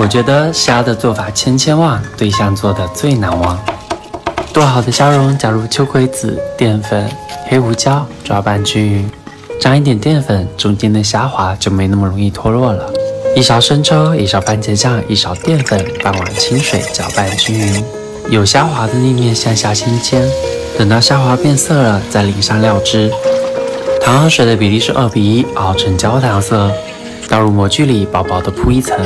我觉得虾的做法千千万，对象做的最难忘。剁好的虾蓉加入秋葵籽、淀粉、黑胡椒，抓拌均匀。沾一点淀粉，中间的虾滑就没那么容易脱落了。一勺生抽，一勺番茄酱，一勺淀粉，半碗清水，搅拌均匀。有虾滑的那面向下轻煎，等到虾滑变色了，再淋上料汁。糖和水的比例是二比一，熬成焦糖色，倒入模具里，薄薄的铺一层。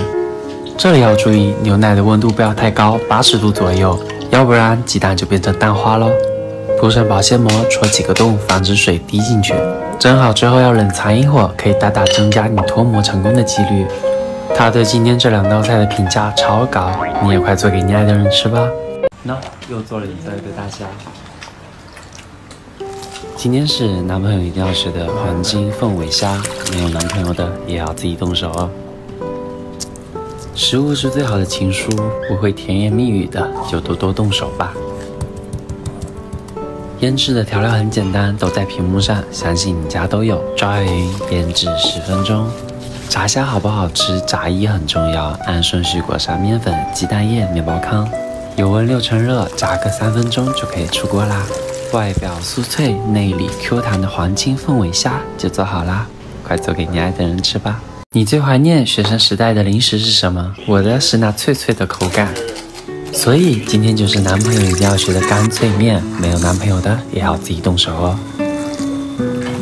这里要注意，牛奶的温度不要太高，八十度左右，要不然鸡蛋就变成蛋花喽。铺上保鲜膜，戳几个洞，防止水滴进去。蒸好之后要冷藏一会儿，可以大大增加你脱模成功的几率。他对今天这两道菜的评价超高，你也快做给你爱的人吃吧。喏，又做了一道一个大虾。今天是男朋友一定要吃的黄金凤尾虾，没有男朋友的也要自己动手哦。食物是最好的情书，不会甜言蜜语的就多多动手吧。腌制的调料很简单，都在屏幕上，相信你家都有。抓匀，腌制十分钟。炸虾好不好吃，炸衣很重要，按顺序裹上面粉、鸡蛋液、面包糠，油温六成热，炸个三分钟就可以出锅啦。外表酥脆，内里 Q 弹的黄金凤尾虾就做好啦，快做给你爱的人吃吧。你最怀念学生时代的零食是什么？我的是那脆脆的口感。所以今天就是男朋友一定要学的干脆面，没有男朋友的也要自己动手哦。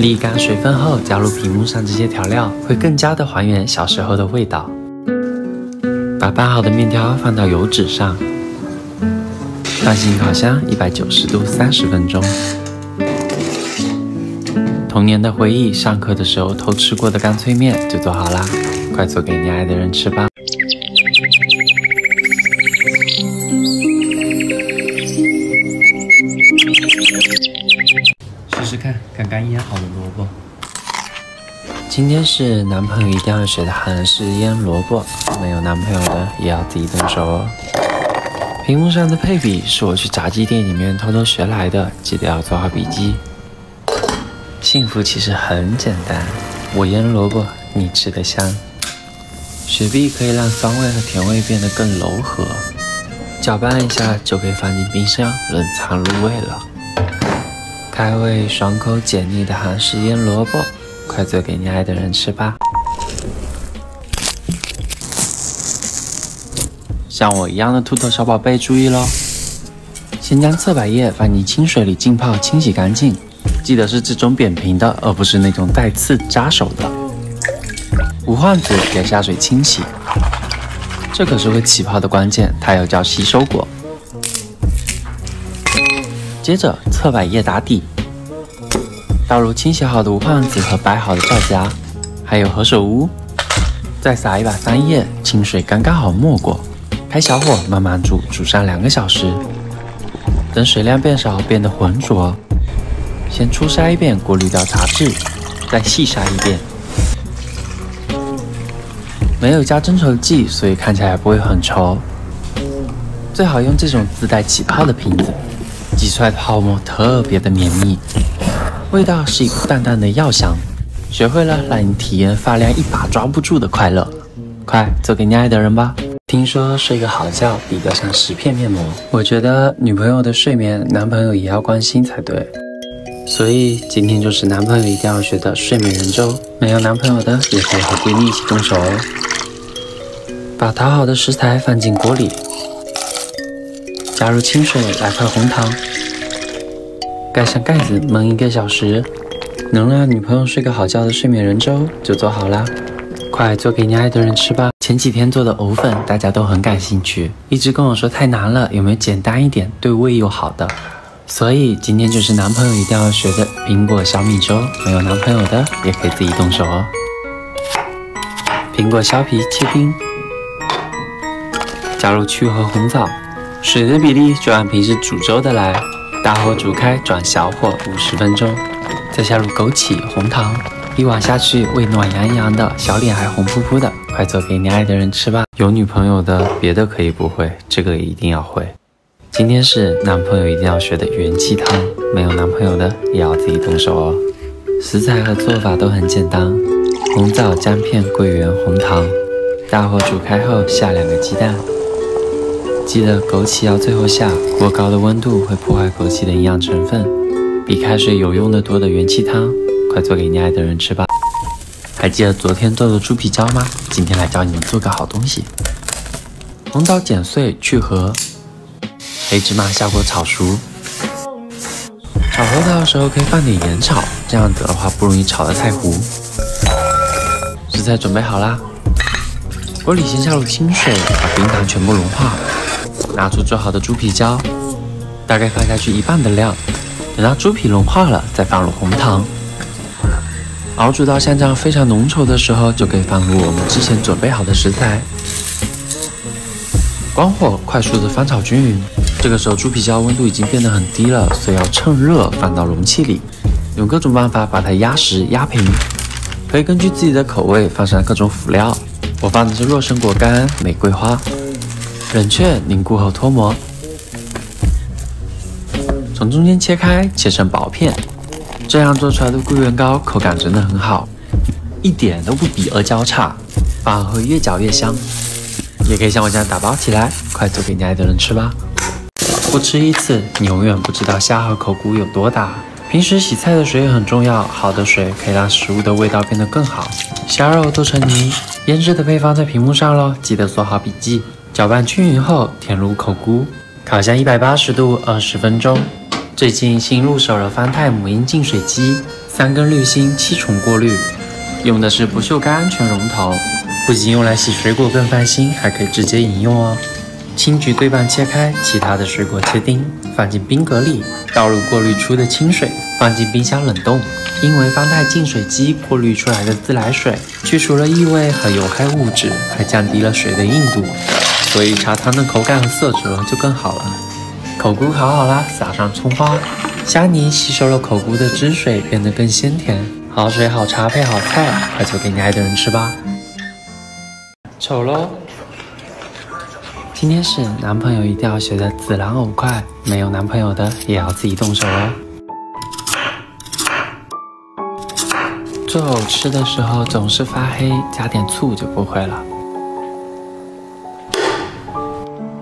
沥干水分后，加入屏幕上这些调料，会更加的还原小时候的味道。把拌好的面条放到油纸上，放进烤箱一百九十度三十分钟。童年的回忆，上课的时候偷吃过的干脆面就做好啦，快做给你爱的人吃吧。试试看，刚刚腌好的萝卜。今天是男朋友一定要学的韩式腌萝卜，没有男朋友的也要自己动手哦。屏幕上的配比是我去炸鸡店里面偷偷学来的，记得要做好笔记。幸福其实很简单，我腌萝卜，你吃的香。雪碧可以让酸味和甜味变得更柔和，搅拌一下就可以放进冰箱冷藏入味了。开胃爽口解腻的韩式腌萝卜，快做给你爱的人吃吧！像我一样的秃头小宝贝注意喽！先将侧柏叶放进清水里浸泡清洗干净，记得是这种扁平的，而不是那种带刺扎手的。无患子要下水清洗，这可是会起泡的关键，它又叫吸收果。接着侧柏叶打底，倒入清洗好的无患子和摆好的皂荚，还有何首乌，再撒一把桑叶，清水刚刚好没过，开小火慢慢煮，煮上两个小时，等水量变少，变得浑浊，先初筛一遍，过滤掉杂质，再细筛一遍。没有加增稠剂，所以看起来不会很稠。最好用这种自带起泡的瓶子。挤出来的泡沫特别的绵密，味道是一股淡淡的药香。学会了，让你体验发量一把抓不住的快乐。快做给你爱的人吧。听说睡个好觉比得上十片面膜。我觉得女朋友的睡眠，男朋友也要关心才对。所以今天就是男朋友一定要学的睡美人粥。没有男朋友的也可以和闺蜜一起动手哦。把淘好的食材放进锅里。加入清水，来块红糖，盖上盖子焖一个小时，能让女朋友睡个好觉的睡美人粥就做好啦！快做给你爱的人吃吧！前几天做的藕粉大家都很感兴趣，一直跟我说太难了，有没有简单一点、对胃又好的？所以今天就是男朋友一定要学的苹果小米粥，没有男朋友的也可以自己动手哦。苹果削皮切丁，加入去核红枣。水的比例就按平时煮粥的来，大火煮开，转小火五十分钟，再下入枸杞、红糖，一碗下去，胃暖洋洋的，小脸还红扑扑的，快做给你爱的人吃吧！有女朋友的，别的可以不会，这个一定要会。今天是男朋友一定要学的元气汤，没有男朋友的也要自己动手哦。食材和做法都很简单，红枣、姜片、桂圆、红糖。大火煮开后下两个鸡蛋，记得枸杞要最后下，过高的温度会破坏枸杞的营养成分，比开水有用的多的元气汤，快做给你爱的人吃吧。还记得昨天做的猪皮胶吗？今天来教你们做个好东西。红枣剪碎去核，黑芝麻下锅炒熟。炒核桃的时候可以放点盐炒，这样子的话不容易炒得太糊。食材准备好啦，锅里先下入清水，把冰糖全部融化。拿出做好的猪皮胶，大概放下去一半的量。等到猪皮融化了，再放入红糖。熬煮到像这样非常浓稠的时候，就可以放入我们之前准备好的食材。关火，快速的翻炒均匀。这个时候猪皮胶温度已经变得很低了，所以要趁热放到容器里，用各种办法把它压实压平。可以根据自己的口味放上各种辅料。我放的是洛神果干、玫瑰花，冷却凝固后脱模。从中间切开，切成薄片，这样做出来的桂圆糕口感真的很好，一点都不比阿胶差，反而会越嚼越香。也可以像我这样打包起来，快做给你爱的人吃吧。不吃一次，你永远不知道虾和口菇有多大。平时洗菜的水也很重要，好的水可以让食物的味道变得更好。虾肉剁成泥，腌制的配方在屏幕上喽，记得做好笔记。搅拌均匀后，填入口菇，烤箱一百八十度二十分钟。最近新入手了方太母婴净水机，三根滤芯，七重过滤，用的是不锈钢安全龙头。不仅用来洗水果更放心，还可以直接饮用哦。青桔对半切开，其他的水果切丁，放进冰格里，倒入过滤出的清水，放进冰箱冷冻。因为方太净水机过滤出来的自来水去除了异味和有害物质，还降低了水的硬度，所以茶汤的口感和色泽就更好了。口菇烤好啦，撒上葱花，虾泥吸收了口菇的汁水，变得更鲜甜。好水好茶配好菜，快做给你爱的人吃吧。丑喽！今天是男朋友一定要学的紫兰藕块，没有男朋友的也要自己动手哦。做藕吃的时候总是发黑，加点醋就不会了。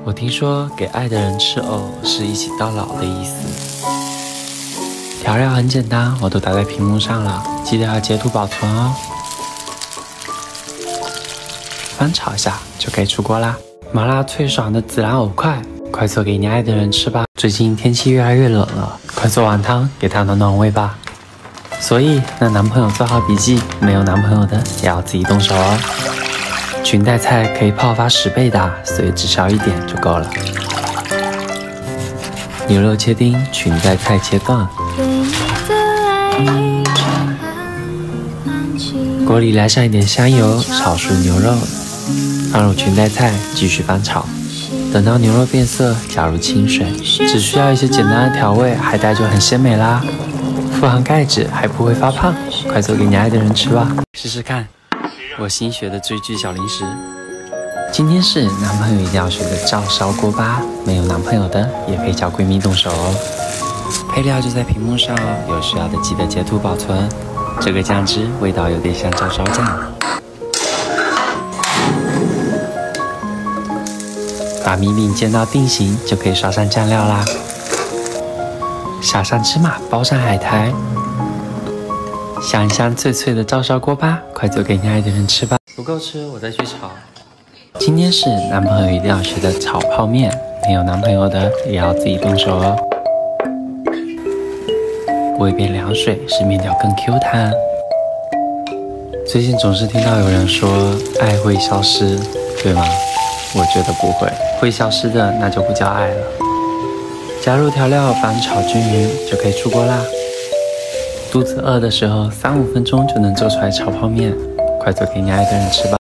我听说给爱的人吃藕是一起到老的意思。调料很简单，我都打在屏幕上了，记得要截图保存哦。翻炒一下就可以出锅啦！麻辣脆爽的孜然藕块，快做给你爱的人吃吧！最近天气越来越冷了，快做碗汤给他暖暖胃吧！所以，那男朋友做好笔记，没有男朋友的也要自己动手哦。裙带菜可以泡发十倍的，所以只少一点就够了。牛肉切丁，裙带菜切断。锅里来上一点香油，炒熟牛肉。放入裙带菜，继续翻炒，等到牛肉变色，加入清水，只需要一些简单的调味，海带就很鲜美啦。富含钙质，还不会发胖，快做给你爱的人吃吧，试试看。我新学的追剧小零食，今天是男朋友一定要学的照烧锅巴，没有男朋友的也可以叫闺蜜动手哦。配料就在屏幕上哦，有需要的记得截图保存。这个酱汁味道有点像照烧酱。把米饼煎到定型，就可以刷上酱料啦。撒上芝麻，包上海苔，香香脆脆的照烧锅巴，快做给你爱的人吃吧。不够吃，我再去炒。今天是男朋友一定要学的炒泡面，没有男朋友的也要自己动手哦。煨遍凉水，使面条更 Q 弹。最近总是听到有人说爱会消失，对吗？我觉得不会。会消失的，那就不叫爱了。加入调料，翻炒均匀，就可以出锅啦。肚子饿的时候，三五分钟就能做出来炒泡面，快做给你爱的人吃吧。